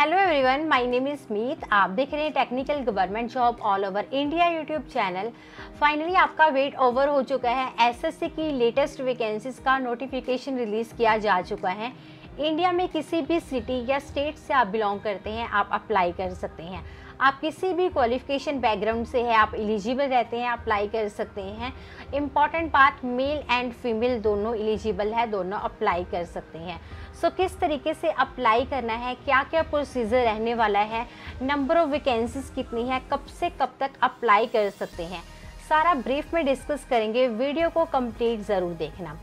Hello everyone my name is Meet आप देख रहे हैं technical government job all over India YouTube channel finally आपका वेट ओवर हो चुका है. एसएससी की लेटेस्ट वैकेंसीज का नोटिफिकेशन रिलीज़ किया जा चुका है. इंडिया में किसी भी सिटी या स्टेट से आप बिलोंग करते हैं, आप अप्लाई कर सकते हैं. आप किसी भी क्वालिफिकेशन बैकग्राउंड से है आप एलिजिबल रहते हैं अप्लाई कर सकते हैं। इंपॉर्टेंट बात मेल एंड फीमेल दोनों एलिजिबल है दोनों अप्लाई कर सकते हैं। सो so, किस तरीके से अप्लाई करना है क्या क्या प्रोसीजर रहने वाला है नंबर ऑफ़ वैकेंसीज कितनी है कब से कब तक अप्लाई कर सकते हैं। सारा ब्रीफ में डिस्कस करेंगे वीडियो को कंप्लीट ज़रूर देखना।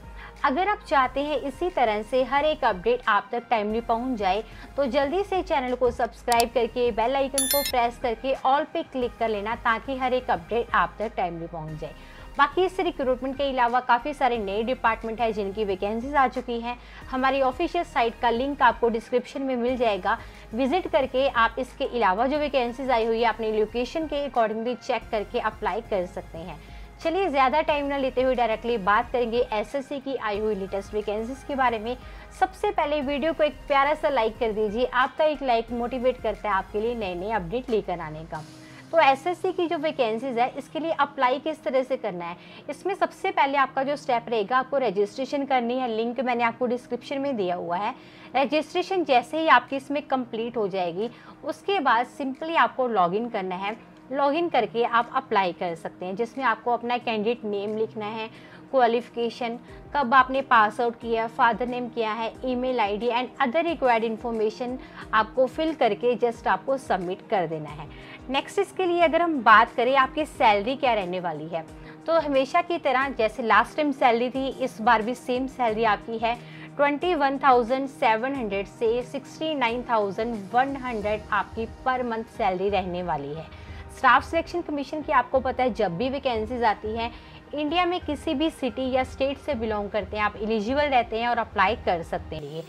अगर आप चाहते हैं इसी तरह से हर एक अपडेट आप तक टाइमली पहुँच जाए तो जल्दी से चैनल को सब्सक्राइब करके बेल आइकन को प्रेस करके ऑल पे क्लिक कर लेना ताकि हर एक अपडेट आप तक टाइमली पहुँच जाए। बाकी इस रिक्रूटमेंट के अलावा काफ़ी सारे नए डिपार्टमेंट है जिनकी वैकेंसीज आ चुकी हैं। हमारी ऑफिशियल साइट का लिंक आपको डिस्क्रिप्शन में मिल जाएगा। विज़िट करके आप इसके अलावा जो वैकेंसीज आई हुई है, अपनी लोकेशन के अकॉर्डिंगली चेक करके अप्लाई कर सकते हैं। चलिए, ज़्यादा टाइम ना लेते हुए डायरेक्टली बात करेंगे एसएससी की आई हुई लेटेस्ट वैकेंसीज के बारे में। सबसे पहले वीडियो को एक प्यारा सा लाइक कर दीजिए। आपका एक लाइक मोटिवेट करता है आपके लिए नए नए अपडेट लेकर आने का। तो एसएससी की जो वैकेंसीज है, इसके लिए अप्लाई किस तरह से करना है? इसमें सबसे पहले आपका जो स्टेप रहेगा, आपको रजिस्ट्रेशन करनी है। लिंक मैंने आपको डिस्क्रिप्शन में दिया हुआ है। रजिस्ट्रेशन जैसे ही आपकी इसमें कंप्लीट हो जाएगी, उसके बाद सिंपली आपको लॉगिन करना है। लॉगिन करके आप अप्लाई कर सकते हैं जिसमें आपको अपना कैंडिडेट नेम लिखना है क्वालिफिकेशन कब आपने पास आउट किया फादर नेम किया है email ID and other required information आपको फिल करके जस्ट आपको सबमिट कर देना है। नेक्स्ट इसके लिए अगर हम बात करें आपकी सैलरी क्या रहने वाली है तो हमेशा की तरह जैसे लास्ट टाइम सैलरी थी इस बार भी सेम सैलरी आपकी है 21,700 से 69,100 आपकी पर मंथ सैलरी रहने वाली है। स्टाफ सिलेक्शन कमीशन की आपको पता है, जब भी वैकेंसीज आती हैं इंडिया में किसी भी सिटी या स्टेट से बिलोंग करते हैं, आप एलिजिबल रहते हैं और अप्लाई कर सकते हैं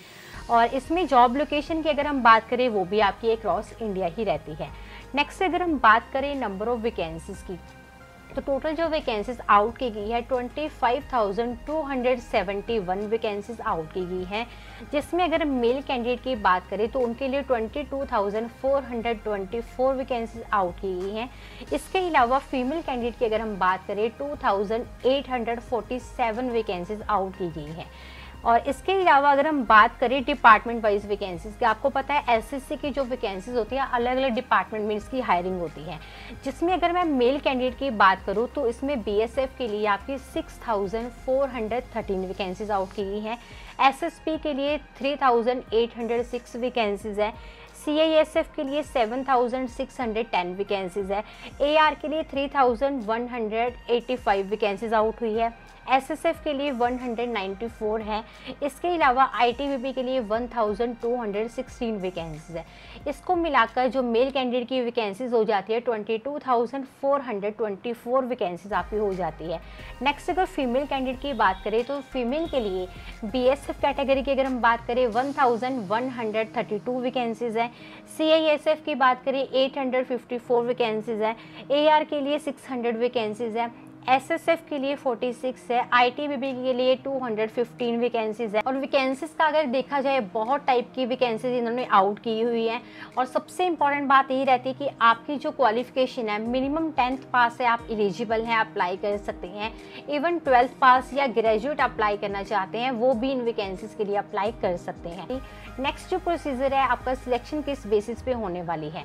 और इसमें जॉब लोकेशन की अगर हम बात करें, वो भी आपकी अक्रॉस इंडिया ही रहती है। नेक्स्ट अगर हम बात करें नंबर ऑफ़ वैकेंसीज़ की तो टोटल जो वैकेंसीज आउट की गई है 25,271 वैकेंसीज आउट की गई हैं। जिसमें अगर मेल कैंडिडेट की बात करें तो उनके लिए 22,424 वैकेंसीज आउट की गई हैं। इसके अलावा फीमेल कैंडिडेट की अगर हम बात करें 2,847 वैकेंसीज आउट की गई हैं। और इसके अलावा अगर हम बात करें डिपार्टमेंट वाइज वैकेंसीज की आपको पता है एसएससी की जो वैकेंसीज होती हैं अलग अलग डिपार्टमेंट में इसकी हायरिंग होती है। जिसमें अगर मैं मेल कैंडिडेट की बात करूँ तो इसमें बीएसएफ के लिए आपकी 6,413 वैकेंसीज आउट की गई हैं। एसएसपी के लिए 3,806 वैकेंसीज है। सी आई एस एफ़ के लिए 7,610 वैकेंसीज है। ए आर के लिए 3,185 वैकेंसीज आउट हुई है। एसएसएफ के लिए 194 है। इसके अलावा आईटीबीपी के लिए 1216 वैकेंसीज है। इसको मिलाकर जो मेल कैंडिडेट की वैकेंसीज हो जाती है 22,424 वैकेंसीज आपकी हो जाती है। नेक्स्ट अगर फीमेल कैंडिडेट की बात करें तो फीमेल के लिए बीएसएफ कैटेगरी की अगर हम बात करें 1,132 वैकेंसीज है। सीआईएसएफ की बात करें 854 वैकेंसीज है। एआर के लिए 600 वैकेंसीज है। एसएसएफ के लिए 46 है आईटीबीपी के लिए 215 वैकेंसीज है। और वैकेंसीज का अगर देखा जाए, बहुत टाइप की वैकेंसीज इन्होंने आउट की हुई है। और सबसे इंपॉर्टेंट बात यही रहती है कि आपकी जो क्वालिफिकेशन है मिनिमम टेंथ पास है आप एलिजिबल हैं अप्लाई कर सकते हैं। इवन ट्वेल्थ पास या ग्रेजुएट अप्लाई करना चाहते हैं, वो भी इन वैकेंसीज के लिए अप्लाई कर सकते हैं। नेक्स्ट जो प्रोसीजर है, आपका सिलेक्शन किस बेसिस पे होने वाली है?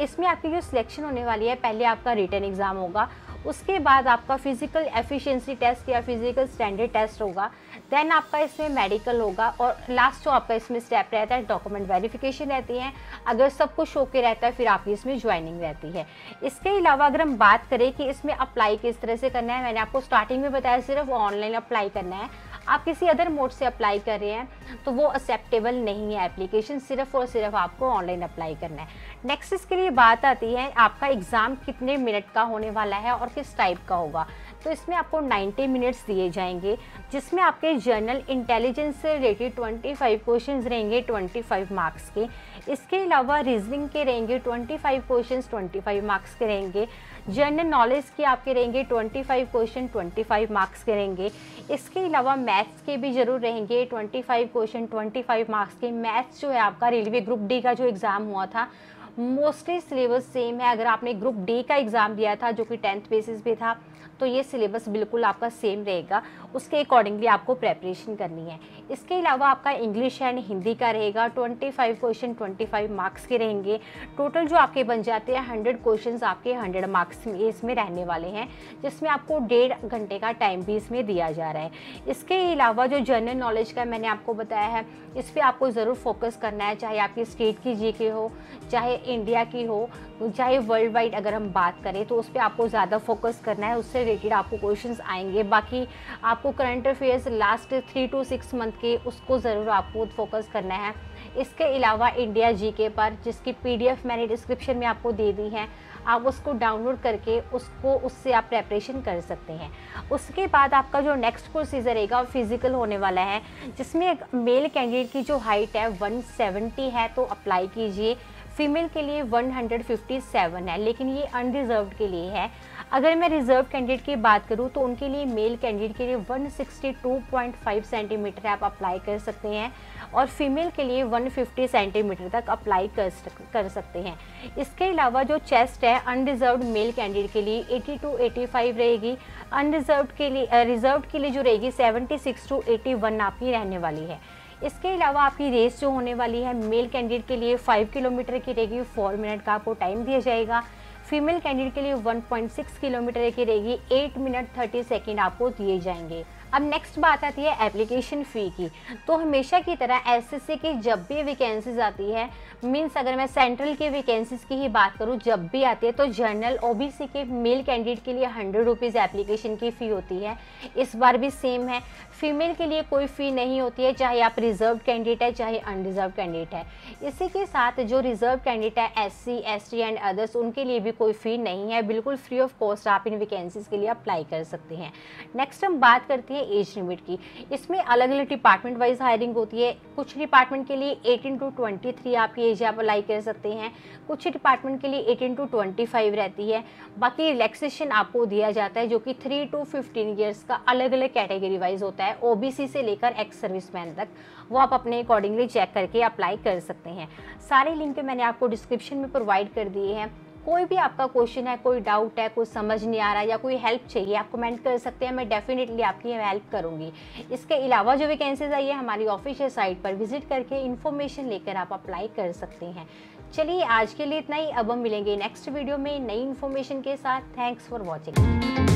इसमें आपकी जो सिलेक्शन होने वाली है, पहले आपका रिटर्न एग्ज़ाम होगा। उसके बाद आपका फ़िज़िकल एफिशिएंसी टेस्ट या फ़िज़िकल स्टैंडर्ड टेस्ट होगा। देन आपका इसमें मेडिकल होगा और लास्ट जो आपका इसमें स्टेप रहता है डॉक्यूमेंट वेरिफिकेशन रहती है। अगर सब कुछ ओके रहता है, फिर आपकी इसमें ज्वाइनिंग रहती है। इसके अलावा अगर हम बात करें कि इसमें अप्लाई किस तरह से करना है, मैंने आपको स्टार्टिंग में बताया, सिर्फ़ ऑनलाइन अप्लाई करना है। आप किसी अदर मोड से अप्लाई कर रहे हैं तो वो एक्सेप्टेबल नहीं है एप्लीकेशन सिर्फ़ और सिर्फ़ आपको ऑनलाइन अप्लाई करना है। नेक्स्ट इसके लिए बात आती है, आपका एग्ज़ाम कितने मिनट का होने वाला है और किस टाइप का होगा। तो इसमें आपको 90 मिनट्स दिए जाएँगे, जिसमें आपके जनरल इंटेलिजेंस से रिलेटेड 25 क्वेश्चंस रहेंगे 25 मार्क्स के। इसके अलावा रीजनिंग के रहेंगे 25 क्वेश्चंस 25 मार्क्स के रहेंगे। जनरल नॉलेज के आपके रहेंगे 25 क्वेश्चन 25 मार्क्स के रहेंगे। इसके अलावा मैथ्स के भी ज़रूर रहेंगे 25 क्वेश्चन 25 मार्क्स के। मैथ्स जो है आपका रेलवे ग्रुप डी का जो एग्ज़ाम हुआ था मोस्टली सिलेबस सेम है। अगर आपने ग्रुप डी का एग्ज़ाम दिया था, जो कि टेंथ बेसिस पे था तो ये सिलेबस बिल्कुल आपका सेम रहेगा। उसके अकॉर्डिंगली आपको प्रेपरेशन करनी है। इसके अलावा आपका इंग्लिश एंड हिंदी का रहेगा। 25 क्वेश्चन 25 मार्क्स के रहेंगे। टोटल जो आपके बन जाते हैं 100 क्वेश्चंस आपके 100 मार्क्स इसमें रहने वाले हैं, जिसमें आपको डेढ़ घंटे का टाइम भी इसमें दिया जा रहा है। इसके अलावा जो जनरल नॉलेज का मैंने आपको बताया है, इस पर आपको ज़रूर फोकस करना है, चाहे आपकी स्टेट की जी हो, चाहे इंडिया की हो, चाहे वर्ल्ड वाइड अगर हम बात करें तो उस पर आपको ज़्यादा फोकस करना है, उससे रिलेटेड आपको क्वेश्चंस आएँगे। बाकी आपको current affairs last three two six month के, उसको ज़रूर आपको फोकस करना है। इसके अलावा इंडिया जी के पर, जिसकी पीडीएफ मैंने डिस्क्रिप्शन में आपको दे दी है, आप उसको डाउनलोड करके उसको, उससे आप प्रेपरेशन कर सकते हैं। उसके बाद आपका जो नेक्स्ट प्रोसीजर रहेगा, वो फ़िज़िकल होने वाला है, जिसमें एक मेल कैंडिडेट की जो हाइट है 170 है तो अप्लाई कीजिए। फीमेल के लिए 157 है, लेकिन ये अनरिजर्व के लिए है। अगर मैं रिज़र्व कैंडिडेट की बात करूँ तो उनके लिए मेल कैंडिडेट के लिए 162.5 सेंटीमीटर आप अप्लाई कर सकते हैं और फीमेल के लिए 150 सेंटीमीटर तक अप्लाई कर कर सकते हैं। इसके अलावा जो चेस्ट है अनरिजर्व मेल कैंडिडेट के लिए 80 टू 85 रहेगी। अनरिजर्व के लिए रिज़र्व के लिए जो रहेगी 76 टू 81 आपकी रहने वाली है। इसके अलावा आपकी रेस जो होने वाली है मेल कैंडिडेट के लिए फाइव किलोमीटर की रहेगी फोर मिनट का आपको टाइम दिया जाएगा। फीमेल कैंडिडेट के लिए 1.6 किलोमीटर की रहेगी 8 मिनट 30 सेकेंड आपको दिए जाएँगे। अब नेक्स्ट बात आती है एप्लीकेशन फ़ी की। तो हमेशा की तरह एसएससी की जब भी वैकेंसीज आती है मीन्स अगर मैं सेंट्रल की वैकेंसीज की ही बात करूँ, जब भी आती है तो जनरल ओबीसी के मेल कैंडिडेट के लिए हंड्रेड रुपीज़ एप्लीकेशन की फ़ी होती है। इस बार भी सेम है। फीमेल के लिए कोई फ़ी नहीं होती है, चाहे आप रिज़र्व कैंडिडेट है, चाहे अनरिजर्व कैंडिडेट है। इसी के साथ जो रिज़र्व कैंडिडेट है S C S T and others उनके लिए भी कोई फ़ी नहीं है। बिल्कुल फ्री ऑफ़ कॉस्ट आप इन वैकेंसीज़ के लिए अप्लाई कर सकते हैं। नेक्स्ट हम बात करते हैं एज लिमिट की। इसमें अलग अलग डिपार्टमेंट वाइज हायरिंग होती है। कुछ डिपार्टमेंट के लिए एटीन टू ट्वेंटी थ्री आपकी एज आप अप्लाई कर सकते हैं। कुछ डिपार्टमेंट के लिए एटीन टू ट्वेंटी फाइव रहती है। बाकी रिलैक्सेशन आपको दिया जाता है, जो कि थ्री टू फिफ्टीन ईयर्स का अलग अलग कैटेगरी वाइज होता है। ओबीसी से लेकर एक्स सर्विसमैन तक, वो आप अपने अकॉर्डिंगली चेक करके अप्लाई कर सकते हैं। सारे लिंक मैंने आपको डिस्क्रिप्शन में प्रोवाइड कर दिए हैं। कोई भी आपका क्वेश्चन है, कोई डाउट है, कोई समझ नहीं आ रहा या कोई हेल्प चाहिए, आप कमेंट कर सकते हैं, मैं डेफिनेटली आपकी हेल्प करूँगी। इसके अलावा जो वैकेंसीज आई है, हमारी ऑफिशियल साइट पर विज़िट करके इन्फॉर्मेशन लेकर आप अप्लाई कर सकते हैं। चलिए, आज के लिए इतना ही, अब हम मिलेंगे नेक्स्ट वीडियो में नई इन्फॉर्मेशन के साथ। Thanks for watching